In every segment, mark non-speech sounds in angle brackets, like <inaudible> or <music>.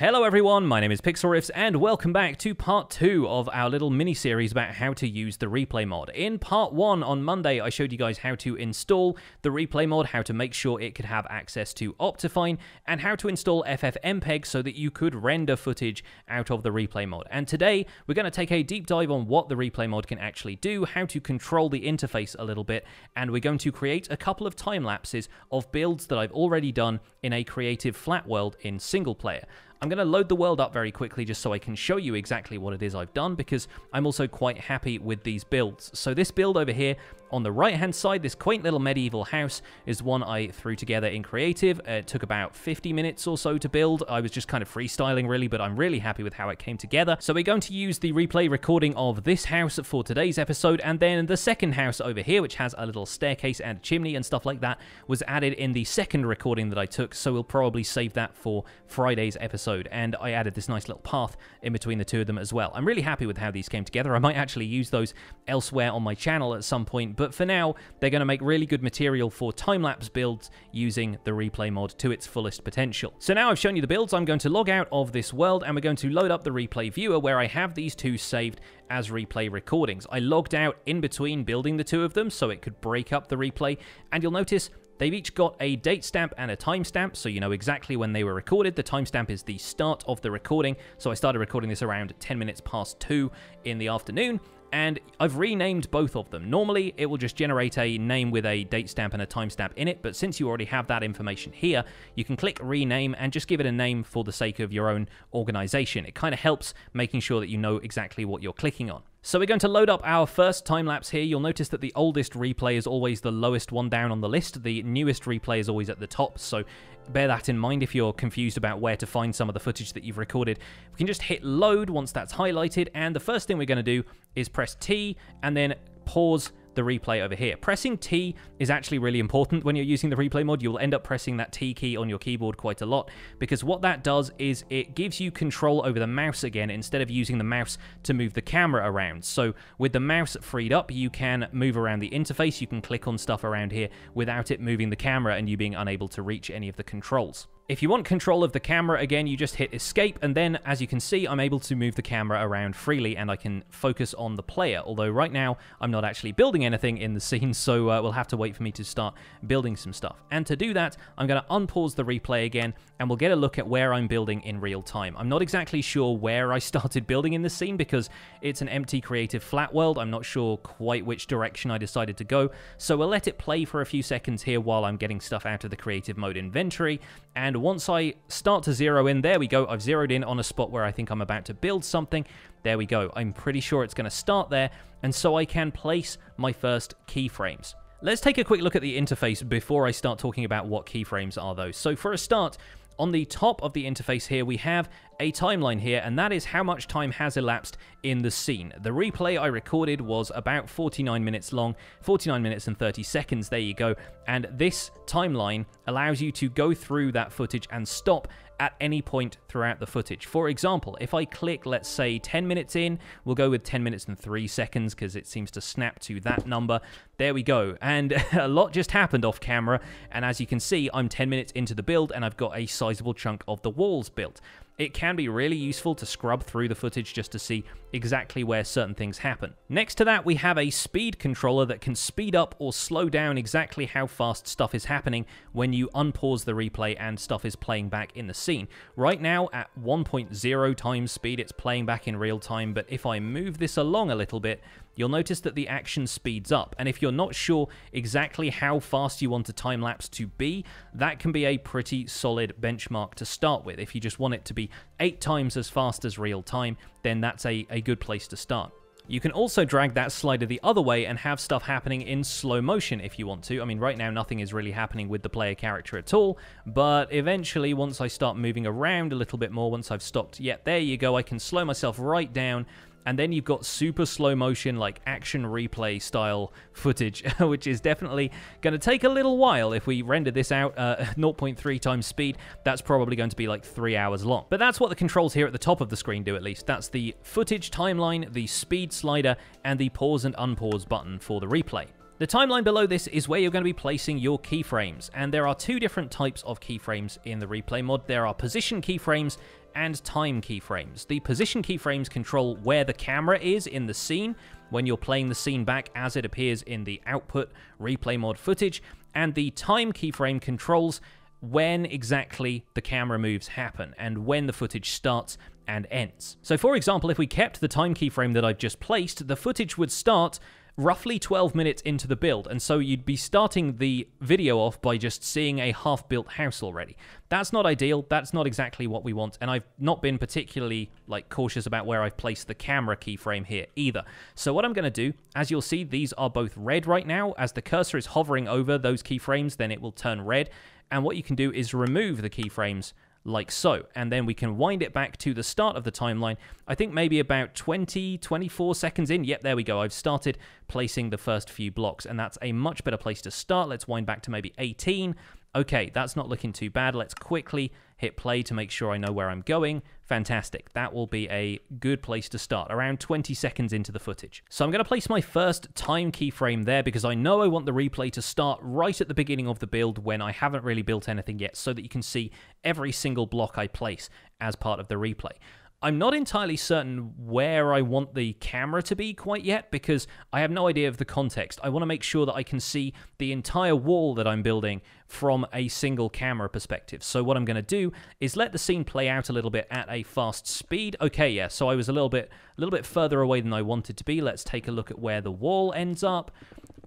Hello everyone, my name is Pixlriffs and welcome back to part 2 of our little mini-series about how to use the replay mod. In part 1 on Monday I showed you guys how to install the replay mod, how to make sure it could have access to Optifine, and how to install FFmpeg so that you could render footage out of the replay mod. And today we're going to take a deep dive on what the replay mod can actually do, how to control the interface a little bit, and we're going to create a couple of time lapses of builds that I've already done in a creative flat world in single player. I'm going to load the world up very quickly just so I can show you exactly what it is I've done because I'm also quite happy with these builds. So this build over here on the right hand side, this quaint little medieval house is one I threw together in creative. It took about 50 minutes or so to build. I was just kind of freestyling really, but I'm really happy with how it came together. So we're going to use the replay recording of this house for today's episode and then the second house over here, which has a little staircase and chimney and stuff like that, was added in the second recording that I took. So we'll probably save that for Friday's episode episode, and I added this nice little path in between the two of them as well. I'm really happy with how these came together. I might actually use those elsewhere on my channel at some point, but for now, they're going to make really good material for time-lapse builds using the replay mod to its fullest potential. So now I've shown you the builds, I'm going to log out of this world, and we're going to load up the replay viewer where I have these two saved as replay recordings. I logged out in between building the two of them so it could break up the replay, and you'll notice They've each got a date stamp and a timestamp, so you know exactly when they were recorded. The timestamp is the start of the recording, so I started recording this around 10 minutes past 2 in the afternoon, and I've renamed both of them. Normally, it will just generate a name with a date stamp and a timestamp in it, but since you already have that information here, you can click rename and just give it a name for the sake of your own organization. It kind of helps making sure that you know exactly what you're clicking on. So we're going to load up our first time lapse here. You'll notice that the oldest replay is always the lowest one down on the list. The newest replay is always at the top, so bear that in mind if you're confused about where to find some of the footage that you've recorded. We can just hit load once that's highlighted, and the first thing we're going to do is press T and then pause the replay over here. Pressing T is actually really important when you're using the replay mod. You'll end up pressing that T key on your keyboard quite a lot because what that does is it gives you control over the mouse again instead of using the mouse to move the camera around. So with the mouse freed up, you can move around the interface. You can click on stuff around here without it moving the camera and you being unable to reach any of the controls. If you want control of the camera, again, you just hit escape, and then, as you can see, I'm able to move the camera around freely, and I can focus on the player, although right now, I'm not actually building anything in the <laughs> scene, so uh, we'll have to wait for me to start building some stuff. And to do that, I'm going to unpause the replay again, and we'll get a look at where I'm building in real time. I'm not exactly sure where I <laughs> started building in this scene, because it's an empty creative flat world. I'm not sure quite which direction I decided to go, so we'll let it play for a few seconds here while I'm getting stuff out of the creative mode inventory, and once I start to zero in, there we go, I've zeroed in on a spot where I think I'm about to build something. There we go, I'm pretty sure it's going to start there, and so I can place my first keyframes. Let's take a quick look at the interface before I start talking about what keyframes are though. So for a start, on the top of the interface here, we have a timeline here, and that is how much time has elapsed in the scene. The replay I recorded was about 49 minutes long, 49 minutes and 30 seconds, there you go, and this timeline allows you to go through that footage and stop at any point throughout the footage. For example, if I click, let's say 10 minutes in, we'll go with 10 minutes and 3 seconds because it seems to snap to that number. There we go. And <laughs> a lot just happened off camera, and as you can see, I'm 10 minutes into the build and I've got a sizable chunk of the walls built it can be really useful to scrub through the footage just to see exactly where certain things happen. Next to that, we have a speed controller that can speed up or slow down exactly how fast stuff is happening when you unpause the replay and stuff is playing back in the scene. Right now, at 1.0 times speed, it's playing back in real time, but if I move this along a little bit, you'll notice that the action speeds up. And if you're not sure exactly how fast you want a time lapse to be, that can be a pretty solid benchmark to start with. If you just want it to be eight times as fast as real time, then that's a, a good place to start. You can also drag that slider the other way and have stuff happening in slow motion if you want to. I mean, right now nothing is really happening with the player character at all, but eventually once I start moving around a little bit more, once I've stopped, yeah, there you go, I can slow myself right down and then you've got super slow motion, like action replay style <laughs> footage, <laughs> which is definitely going to take a little while. If we render this out uh, <laughs> 0.3 times speed, that's probably going to be like three hours long. But that's what the controls here at the top of the screen do, at least. That's the footage timeline, the speed slider, and the pause and unpause button for the replay. The timeline below this is where you're going to be placing your keyframes, and there are two different types of keyframes in the replay mod. There are position keyframes and time keyframes. The position keyframes control where the camera is in the scene when you're playing the scene back as it appears in the output replay mod footage, and the time keyframe controls when exactly the camera moves happen and when the footage starts and ends. So for example, if we kept the time keyframe that I've just placed, the footage would start roughly 12 minutes into the build, and so you'd be starting the video off by just seeing a half-built house already. That's not ideal, that's not exactly what we want, and I've not been particularly like cautious about where I've placed the camera keyframe here either. So what I'm going to do, as you'll see, these are both red right now. As the cursor is hovering over those keyframes, then it will turn red, and what you can do is remove the keyframes like so. And then we can wind it back to the start of the timeline. I think maybe about 20, 24 seconds in. Yep, there we go. I've started placing the first few blocks, and that's a much better place to start. Let's wind back to maybe 18. Okay, that's not looking too bad. Let's quickly hit play to make sure I know where I'm going. Fantastic. That will be a good place to start, around 20 seconds into the footage. So I'm going to place my first time keyframe there because I know I want the replay to start right at the beginning of the build when I haven't really built anything yet so that you can see every single block I place as part of the replay. I'm not entirely certain where I want the camera to be quite yet because I have no idea of the context. I want to make sure that I can see the entire wall that I'm building from a single camera perspective. So what I'm going to do is let the scene play out a little bit at a fast speed. Okay, yeah, so I was a little bit a little bit further away than I wanted to be. Let's take a look at where the wall ends up.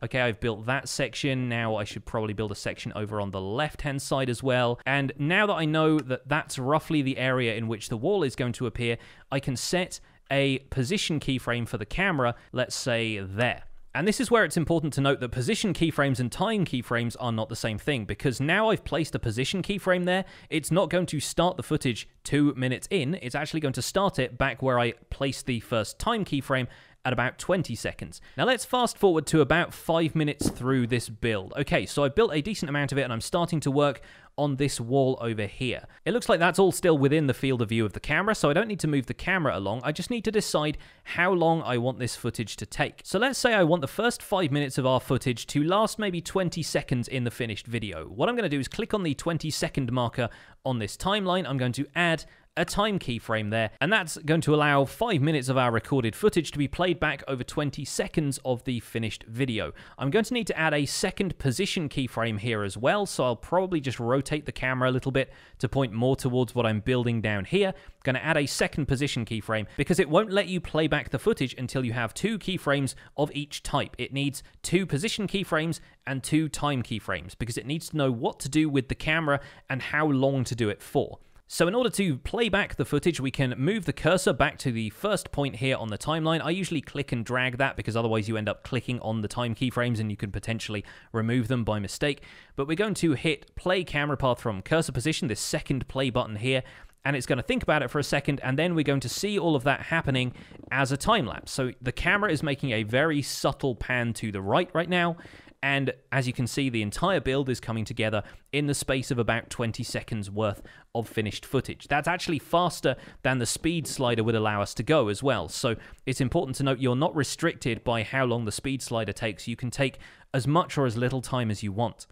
Okay, I've built that section. Now I should probably build a section over on the left-hand side as well. And now that I know that that's roughly the area in which the wall is going to appear, I can set a position keyframe for the camera, let's say there. And this is where it's important to note that position keyframes and time keyframes are not the same thing, because now I've placed a position keyframe there, it's not going to start the footage two minutes in, it's actually going to start it back where I placed the first time keyframe, at about 20 seconds. Now let's fast forward to about 5 minutes through this build. Okay, so I've built a decent amount of it and I'm starting to work on this wall over here. It looks like that's all still within the field of view of the camera, so I don't need to move the camera along. I just need to decide how long I want this footage to take. So let's say I want the first 5 minutes of our footage to last maybe 20 seconds in the finished video. What I'm going to do is click on the 20 second marker on this timeline. I'm going to add a time keyframe there, and that's going to allow 5 minutes of our recorded footage to be played back over 20 seconds of the finished video. I'm going to need to add a second position keyframe here as well, so I'll probably just rotate the camera a little bit to point more towards what I'm building down here. Going to add a second position keyframe because it won't let you play back the footage until you have two keyframes of each type. It needs two position keyframes and two time keyframes because it needs to know what to do with the camera and how long to do it for. So in order to play back the footage, we can move the cursor back to the first point here on the timeline. I usually click and drag that because otherwise you end up clicking on the time keyframes and you can potentially remove them by mistake. But we're going to hit play camera path from cursor position, this second play button here, and it's going to think about it for a second, and then we're going to see all of that happening as a time lapse. So the camera is making a very subtle pan to the right right now, and as you can see, the entire build is coming together in the space of about 20 seconds worth of finished footage. That's actually faster than the speed slider would allow us to go as well. So it's important to note you're not restricted by how long the speed slider takes. You can take as much or as little time as you want.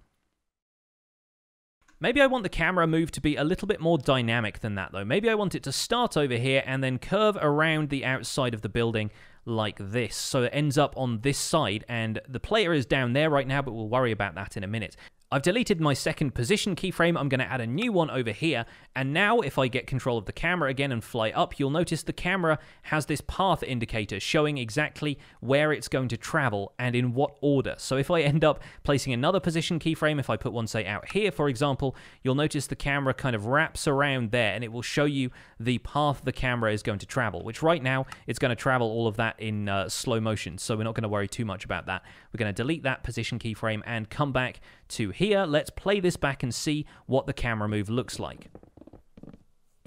Maybe I want the camera move to be a little bit more dynamic than that, though. Maybe I want it to start over here and then curve around the outside of the building like this. So it ends up on this side, and the player is down there right now, but we'll worry about that in a minute. I've deleted my second position keyframe, I'm going to add a new one over here, and now if I get control of the camera again and fly up, you'll notice the camera has this path indicator showing exactly where it's going to travel and in what order. So if I end up placing another position keyframe, if I put one, say, out here, for example, you'll notice the camera kind of wraps around there, and it will show you the path the camera is going to travel, which right now, it's going to travel all of that in uh, slow motion, so we're not going to worry too much about that. We're going to delete that position keyframe and come back to here. Let's play this back and see what the camera move looks like.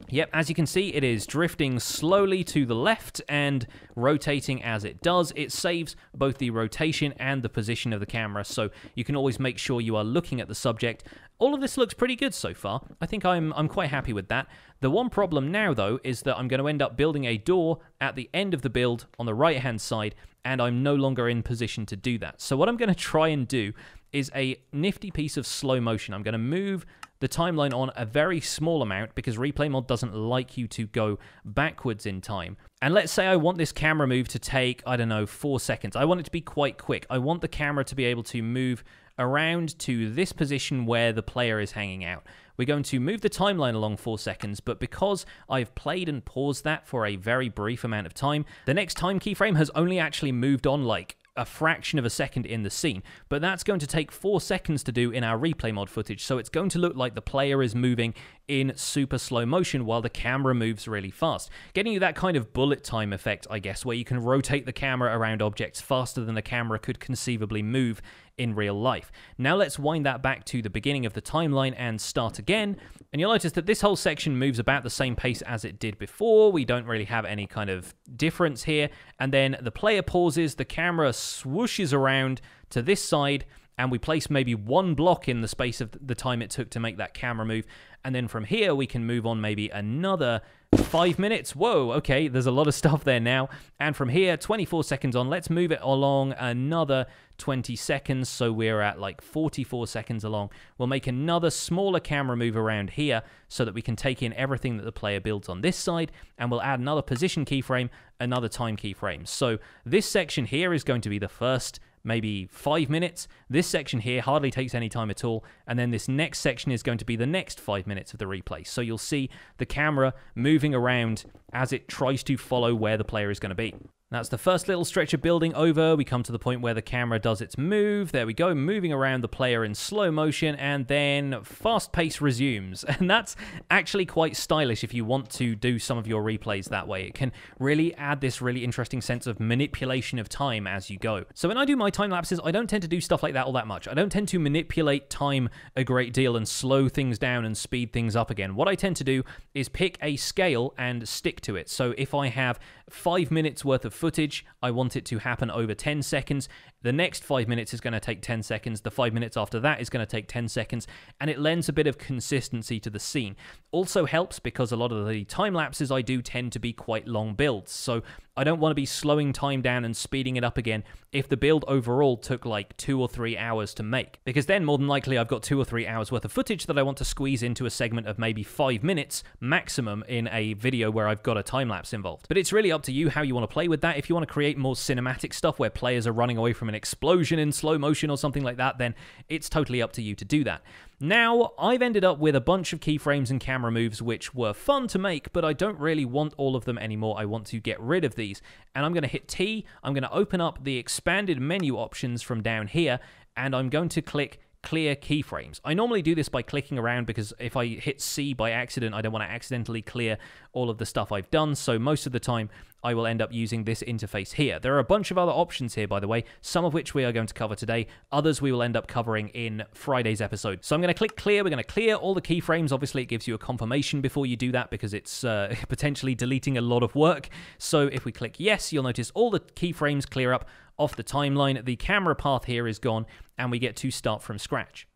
Yep, as you can see, it is drifting slowly to the left and rotating as it does. It saves both the rotation and the position of the camera, so you can always make sure you are looking at the subject. All of this looks pretty good so far. I think I'm, I'm quite happy with that. The one problem now, though, is that I'm going to end up building a door at the end of the build on the right-hand side, and I'm no longer in position to do that. So what I'm going to try and do is a nifty piece of slow motion. I'm going to move the timeline on a very small amount because replay mod doesn't like you to go backwards in time. And let's say I want this camera move to take, I don't know, four seconds. I want it to be quite quick. I want the camera to be able to move around to this position where the player is hanging out. We're going to move the timeline along four seconds, but because I've played and paused that for a very brief amount of time, the next time keyframe has only actually moved on like a fraction of a second in the scene, but that's going to take four seconds to do in our replay mod footage, so it's going to look like the player is moving in super slow motion while the camera moves really fast. Getting you that kind of bullet time effect, I guess, where you can rotate the camera around objects faster than the camera could conceivably move in real life. Now let's wind that back to the beginning of the timeline and start again. And you'll notice that this whole section moves about the same pace as it did before. We don't really have any kind of difference here. And then the player pauses, the camera swooshes around to this side, and we place maybe one block in the space of the time it took to make that camera move. And then from here, we can move on maybe another five minutes. Whoa, okay, there's a lot of <laughs> stuff there now. And from here, 24 seconds on, let's move it along another 20 seconds. So we're at like 44 seconds along. We'll make another smaller camera move around here so that we can take in everything that the player builds on this side. And we'll add another position keyframe, another time keyframe. So this section here is going to be the first maybe five minutes. This section here hardly takes any time at all. And then this next section is going to be the next five minutes of the replay. So you'll see the camera moving around as it tries to follow where the player is going to be. That's the first little stretch of building over. We come to the point where the camera does its move. There we go, moving around the player in slow motion, and then fast pace resumes. <laughs> And that's actually quite stylish if you want to do some of your replays that way. It can really add this really interesting sense of manipulation of time as you go. So when I do my time lapses, I don't tend to do stuff like that all that much. I don't tend to manipulate time a great deal and slow things down and speed things up again. What I tend to do is pick a scale and stick to it. So if I have five minutes worth of footage. I want it to happen over 10 seconds. The next five minutes is going to take 10 seconds. The five minutes after that is going to take 10 seconds. And it lends a bit of consistency to the scene. Also helps because a lot of the time lapses I do tend to be quite long builds. So I don't want to be slowing time down and speeding it up again if the build overall took like two or three hours to make. Because then more than likely I've got two or three hours worth of footage that I want to squeeze into a segment of maybe five minutes maximum in a video where I've got a time lapse involved. But it's really up to you how you want to play with that. If you want to create more cinematic stuff where players are running away from an explosion in slow motion or something like that, then it's totally up to you to do that. Now, I've ended up with a bunch of keyframes and camera moves which were fun to make, but I don't really want all of them anymore. I want to get rid of these. And I'm going to hit T, I'm going to open up the expanded menu options from down here, and I'm going to click clear keyframes. I normally do this by clicking around because if I hit C by accident, I don't want to accidentally clear all of the stuff I've done. So most of the time, I will end up using this interface here. There are a bunch of other options here, by the way, some of which we are going to cover today. Others we will end up covering in Friday's episode. So I'm going to click clear. We're going to clear all the keyframes. Obviously, it gives you a confirmation before you do that because it's uh, <laughs> potentially deleting a lot of work. So if we click yes, you'll notice all the keyframes clear up off the timeline. The camera path here is gone, and we get to start from scratch.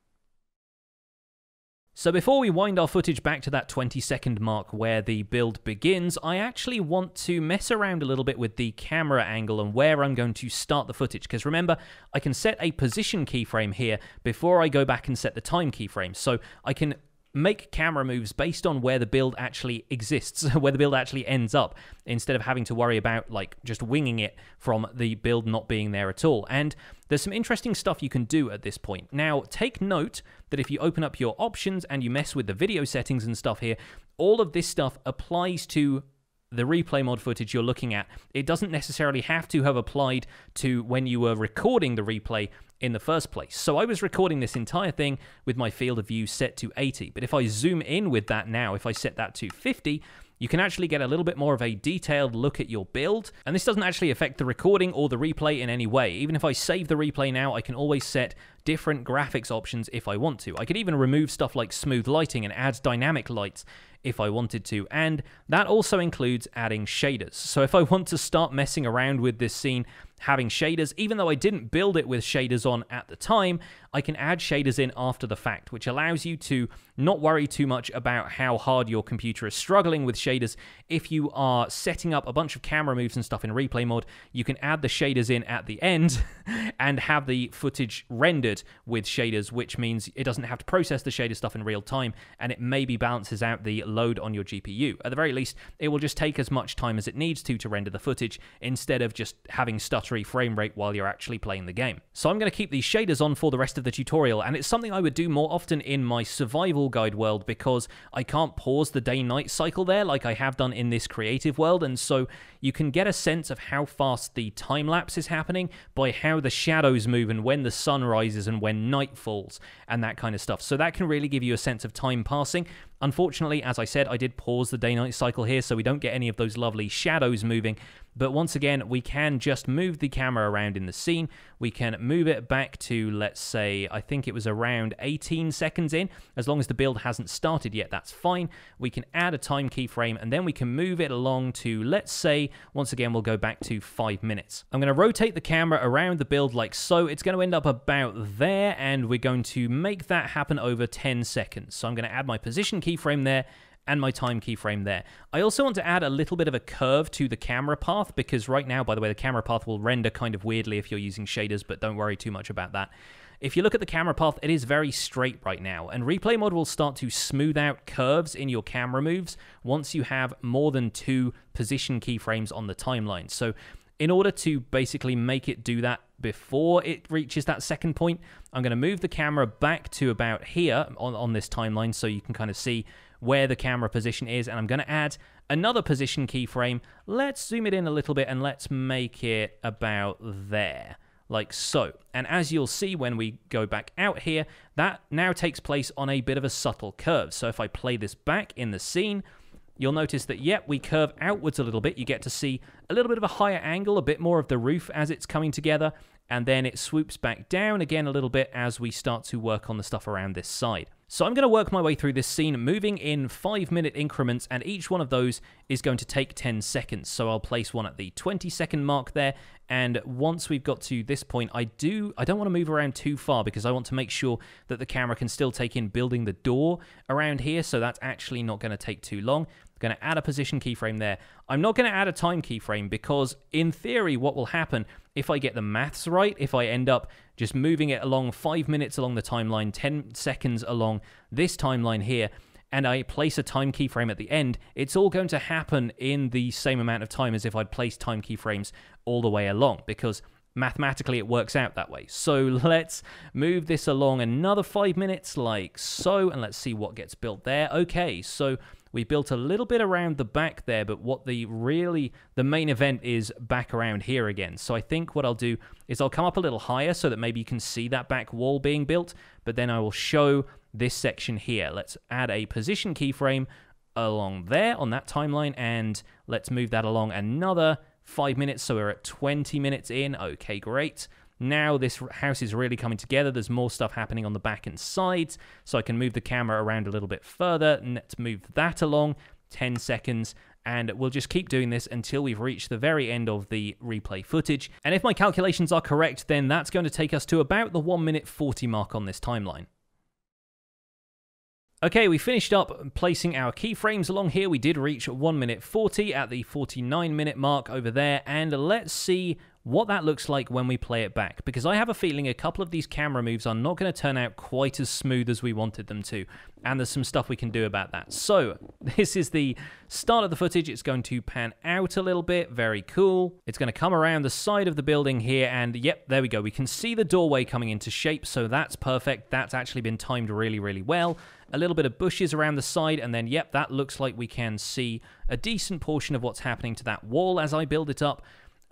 So before we wind our footage back to that 20 second mark where the build begins, I actually want to mess around a little bit with the camera angle and where I'm going to start the footage. Because remember, I can set a position keyframe here before I go back and set the time keyframe. So I can make camera moves based on where the build actually exists, <laughs> where the build actually ends up, instead of having to worry about like just winging it from the build not being there at all. And there's some interesting stuff you can do at this point. Now, take note that if you open up your options and you mess with the video settings and stuff here, all of this stuff applies to the replay mod footage you're looking at. It doesn't necessarily have to have applied to when you were recording the replay in the first place. So I was recording this entire thing with my field of view set to 80, but if I zoom in with that now, if I set that to 50, you can actually get a little bit more of a detailed look at your build. And this doesn't actually affect the recording or the replay in any way. Even if I save the replay now, I can always set different graphics options if I want to. I could even remove stuff like smooth lighting and add dynamic lights if I wanted to. And that also includes adding shaders. So if I want to start messing around with this scene, having shaders, even though I didn't build it with shaders on at the time, I can add shaders in after the fact, which allows you to not worry too much about how hard your computer is struggling with shaders. If you are setting up a bunch of camera moves and stuff in replay mod, you can add the shaders in at the end <laughs> and have the footage rendered with shaders, which means it doesn't have to process the shader stuff in real time and it maybe balances out the load on your GPU. At the very least, it will just take as much time as it needs to to render the footage instead of just having frame rate while you're actually playing the game. So I'm going to keep these shaders on for the rest of the tutorial and it's something I would do more often in my survival guide world because I can't pause the day-night cycle there like I have done in this creative world and so you can get a sense of how fast the time lapse is happening by how the shadows move and when the sun rises and when night falls and that kind of stuff. So that can really give you a sense of time passing. Unfortunately, as I said, I did pause the day-night cycle here so we don't get any of those lovely shadows moving, but once again, we can just move the camera around in the scene. We can move it back to, let's say, I think it was around 18 seconds in. As long as the build hasn't started yet, that's fine. We can add a time keyframe, and then we can move it along to, let's say, once again, we'll go back to five minutes. I'm going to rotate the camera around the build like so. It's going to end up about there, and we're going to make that happen over 10 seconds. So I'm going to add my position keyframe there, and my time keyframe there. I also want to add a little bit of a curve to the camera path because right now, by the way, the camera path will render kind of weirdly if you're using shaders, but don't worry too much about that. If you look at the camera path, it is very straight right now, and replay mod will start to smooth out curves in your camera moves once you have more than two position keyframes on the timeline. So in order to basically make it do that before it reaches that second point, I'm going to move the camera back to about here on, on this timeline so you can kind of see where the camera position is, and I'm going to add another position keyframe. Let's zoom it in a little bit and let's make it about there, like so. And as you'll see when we go back out here, that now takes place on a bit of a subtle curve. So if I play this back in the scene, you'll notice that, yep, we curve outwards a little bit. You get to see a little bit of a higher angle, a bit more of the roof as it's coming together, and then it swoops back down again a little bit as we start to work on the stuff around this side. So I'm going to work my way through this scene, moving in 5 minute increments, and each one of those is going to take 10 seconds. So I'll place one at the 20 second mark there, and once we've got to this point, I do I don't want to move around too far because I want to make sure that the camera can still take in building the door around here, so that's actually not going to take too long. I'm going to add a position keyframe there. I'm not going to add a time keyframe because, in theory, what will happen if I get the maths right, if I end up just moving it along five minutes along the timeline, 10 seconds along this timeline here, and I place a time keyframe at the end, it's all going to happen in the same amount of time as if I'd placed time keyframes all the way along because mathematically it works out that way. So <laughs> let's move this along another five minutes like so, and let's see what gets built there. Okay, so we built a little bit around the back there, but what the really, the main event is back around here again. So I think what I'll do is I'll come up a little higher so that maybe you can see that back wall being built, but then I will show this section here. Let's add a position keyframe along there on that timeline, and let's move that along another five minutes. So we're at 20 minutes in. Okay, great. Now this house is really coming together. There's more stuff happening on the back and sides, so I can move the camera around a little bit further. Let's move that along 10 seconds, and we'll just keep doing this until we've reached the very end of the replay footage. And if my calculations are correct, then that's going to take us to about the 1 minute 40 mark on this timeline. Okay, we finished up placing our keyframes along here. We did reach 1 minute 40 at the 49 minute mark over there. And let's see what that looks like when we play it back, because I have a feeling a couple of these camera moves are not going to turn out quite as smooth as we wanted them to, and there's some stuff we can do about that. So, <laughs> this is the start of the footage. It's going to pan out a little bit, very cool. It's going to come around the side of the building here, and yep, there we go. We can see the doorway coming into shape, so that's perfect. That's actually been timed really, really well. A little bit of bushes around the side, and then yep, that looks like we can see a decent portion of what's happening to that wall as I build it up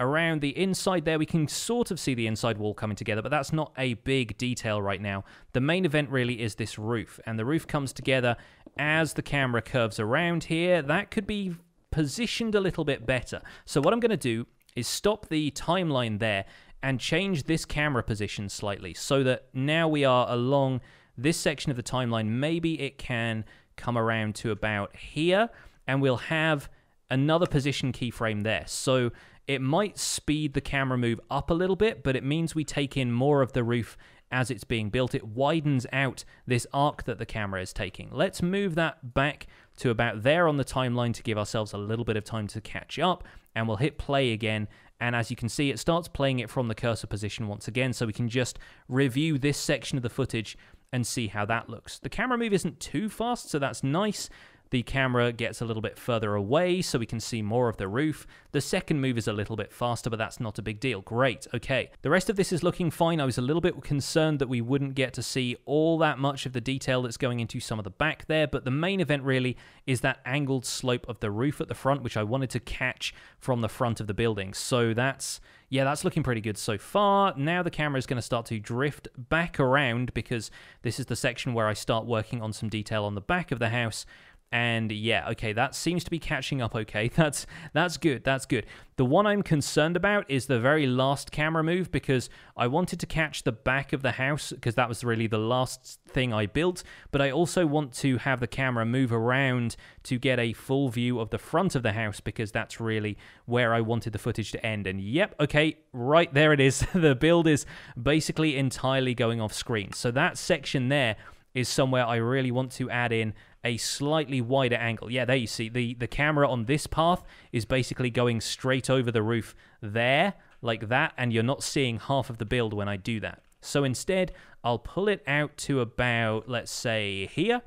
around the inside there we can sort of see the inside wall coming together but that's not a big detail right now the main event really is this roof and the roof comes together as the camera curves around here, that could be positioned a little bit better. So what I'm going to do is stop the timeline there and change this camera position slightly so that now we are along this section of the timeline. Maybe it can come around to about here and we'll have another position keyframe there. So it might speed the camera move up a little bit, but it means we take in more of the roof as it's being built. It widens out this arc that the camera is taking. Let's move that back to about there on the timeline to give ourselves a little bit of time to catch up, and we'll hit play again. And as you can see, it starts playing it from the cursor position once again, so we can just review this section of the footage and see how that looks. The camera move isn't too fast, so that's nice. The camera gets a little bit further away so we can see more of the roof. The second move is a little bit faster, but that's not a big deal. Great, okay. The rest of this is looking fine. I was a little bit concerned that we wouldn't get to see all that much of the detail that's going into some of the back there, but the main event really is that angled slope of the roof at the front, which I wanted to catch from the front of the building. So that's yeah, that's looking pretty good so far. Now the camera is going to start to drift back around because this is the section where I start working on some detail on the back of the house, and yeah, okay, that seems to be catching up okay. <laughs> That's that's good. That's good. The one I'm concerned about is the very last camera move because I wanted to catch the back of the house because that was really the last thing I built, but I also want to have the camera move around to get a full view of the front of the house because that's really where I wanted the footage to end. And yep, okay, right there it is. <laughs> the build is basically entirely going off screen. So that section there is somewhere I really want to add in a slightly wider angle. Yeah, there you see the, the camera on this path is basically going straight over the roof there, like that, and you're not seeing half of the build when I do that. So instead, I'll pull it out to about, let's say, here,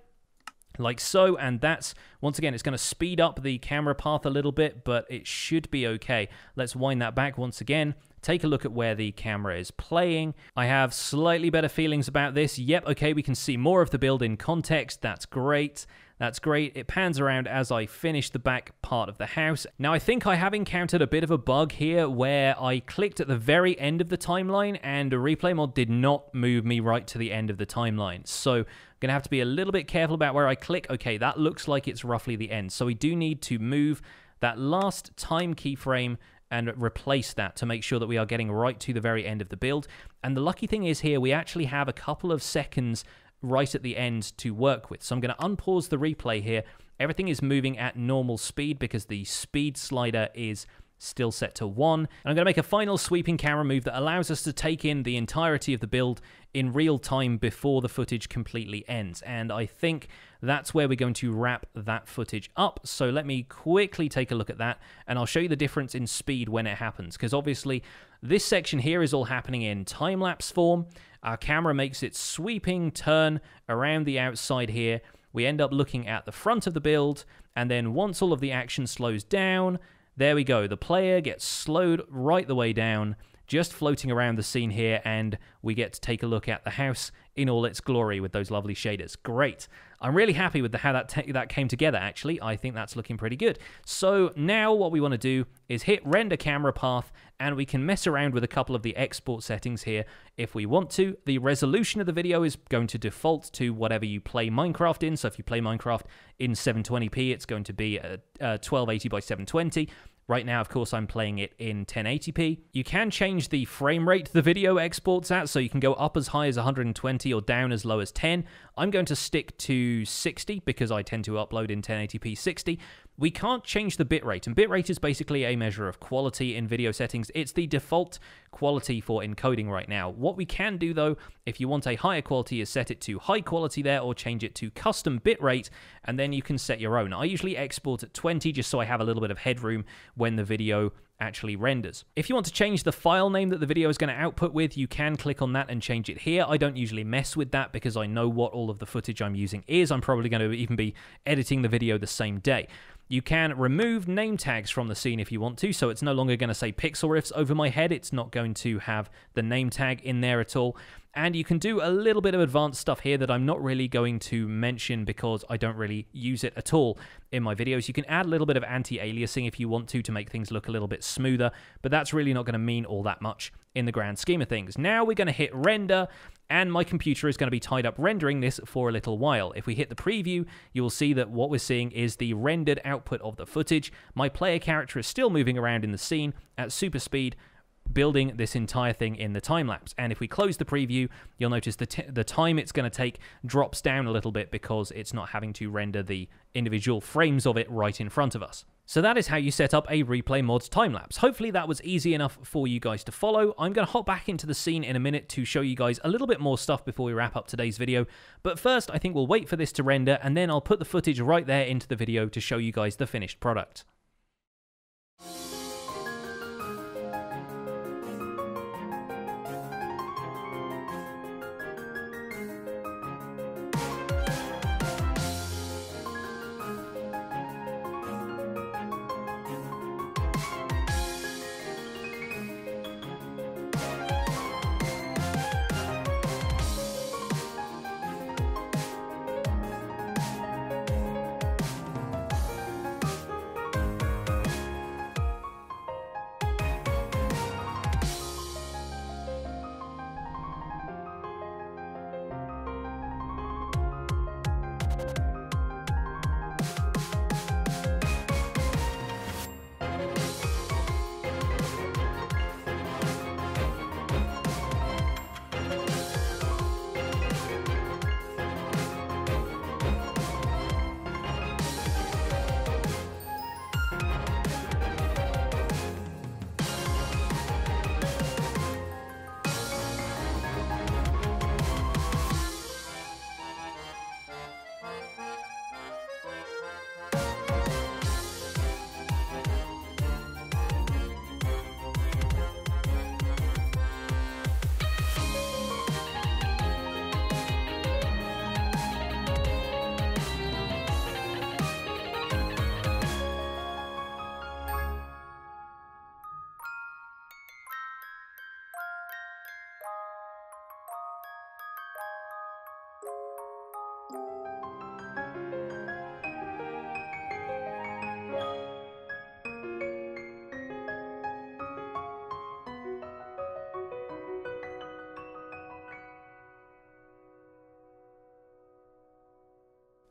like so, and that's, once again, it's going to speed up the camera path a little bit, but it should be okay. Let's wind that back once again, take a look at where the camera is playing. I have slightly better feelings about this. Yep, okay, we can see more of the build in context. That's great. That's great. It pans around as I finish the back part of the house. Now, I think I have encountered a bit of a bug here where I clicked at the very end of the timeline and a replay mod did not move me right to the end of the timeline. So I'm going to have to be a little bit careful about where I click. Okay, that looks like it's roughly the end. So we do need to move that last time keyframe and replace that to make sure that we are getting right to the very end of the build. And the lucky thing is here, we actually have a couple of seconds right at the end to work with. So I'm going to unpause the replay here. Everything is moving at normal speed because the speed slider is still set to 1. And I'm going to make a final sweeping camera move that allows us to take in the entirety of the build in real time before the footage completely ends. And I think that's where we're going to wrap that footage up. So let me quickly take a look at that and I'll show you the difference in speed when it happens. Because obviously this section here is all happening in time-lapse form. Our camera makes its sweeping turn around the outside here. We end up looking at the front of the build and then once all of the action slows down, there we go. The player gets slowed right the way down, just floating around the scene here, and we get to take a look at the house in all its glory with those lovely shaders. Great. I'm really happy with the, how that, that came together, actually. I think that's looking pretty good. So now what we want to do is hit render camera path, and we can mess around with a couple of the export settings here if we want to. The resolution of the video is going to default to whatever you play Minecraft in. So if you play Minecraft in 720p, it's going to be a, a 1280 by 720. Right now, of course, I'm playing it in 1080p. You can change the frame rate the video exports at, so you can go up as high as 120 or down as low as 10. I'm going to stick to 60 because I tend to upload in 1080p 60. We can't change the bitrate, and bitrate is basically a measure of quality in video settings. It's the default quality for encoding right now. What we can do, though, if you want a higher quality, is set it to high quality there or change it to custom bitrate, and then you can set your own. I usually export at 20 just so I have a little bit of headroom when the video actually renders. If you want to change the file name that the video is going to output with, you can click on that and change it here. I don't usually mess with that because I know what all of the footage I'm using is. I'm probably going to even be editing the video the same day. You can remove name tags from the scene if you want to, so it's no longer going to say Pixlriffs over my head. It's not going to have the name tag in there at all. And you can do a little bit of advanced stuff here that I'm not really going to mention because I don't really use it at all in my videos. You can add a little bit of anti-aliasing if you want to to make things look a little bit smoother, but that's really not going to mean all that much in the grand scheme of things. Now we're going to hit render, and my computer is going to be tied up rendering this for a little while. If we hit the preview, you will see that what we're seeing is the rendered output of the footage. My player character is still moving around in the scene at super speed, building this entire thing in the time lapse. And if we close the preview, you'll notice the, the time it's going to take drops down a little bit because it's not having to render the individual frames of it right in front of us. So that is how you set up a replay mods time lapse. Hopefully that was easy enough for you guys to follow. I'm going to hop back into the scene in a minute to show you guys a little bit more stuff before we wrap up today's video. But first, I think we'll wait for this to render and then I'll put the footage right there into the video to show you guys the finished product.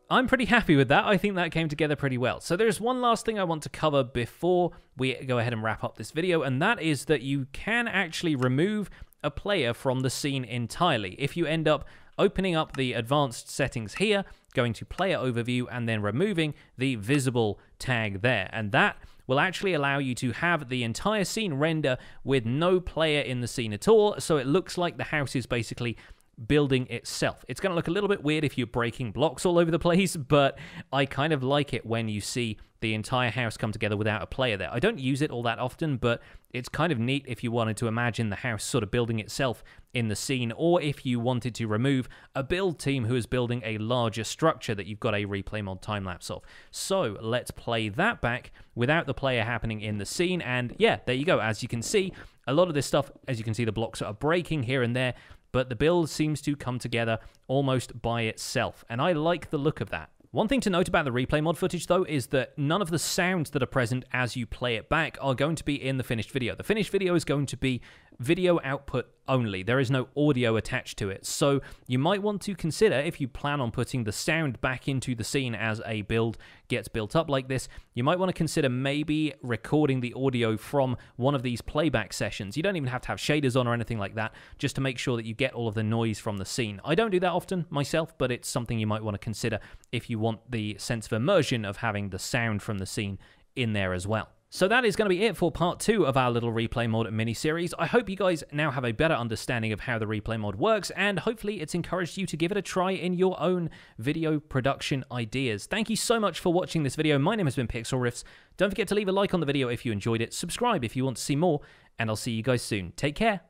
I'm pretty happy with that. I think that came together pretty well. So there's one last thing I want to cover before we go ahead and wrap up this video, and that is that you can actually remove a player from the scene entirely. If you end up opening up the advanced settings here, going to player overview, and then removing the visible tag there. And that will actually allow you to have the entire scene render with no player in the scene at all. So it looks like the house is basically building itself. It's going to look a little bit weird if you're breaking blocks all over the place, <laughs> but I kind of like it when you see the entire house come together without a player there. I don't use it all that often, but it's kind of neat if you wanted to imagine the house sort of building itself in the scene, or if you wanted to remove a build team who is building a larger structure that you've got a replay mod time lapse of. So let's play that back without the player happening in the scene, and yeah, there you go. As you can see, a lot of this stuff, as you can see, the blocks are breaking here and there but the build seems to come together almost by itself, and I like the look of that. One thing to note about the replay mod footage, though, is that none of the sounds that are present as you play it back are going to be in the finished video. The finished video is going to be video output only. There is no audio attached to it. So you might want to consider, if you plan on putting the sound back into the scene as a build gets built up like this, you might want to consider maybe recording the audio from one of these playback sessions. You don't even have to have shaders on or anything like that, just to make sure that you get all of the noise from the scene. I don't do that often myself, but it's something you might want to consider if you want the sense of immersion of having the sound from the scene in there as well. So that is going to be it for part two of our little replay mod mini-series. I hope you guys now have a better understanding of how the replay mod works, and hopefully it's encouraged you to give it a try in your own video production ideas. Thank you so much for watching this video. My name has been Pixlriffs. Don't forget to leave a like on the video if you enjoyed it, subscribe if you want to see more, and I'll see you guys soon. Take care.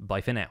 Bye for now.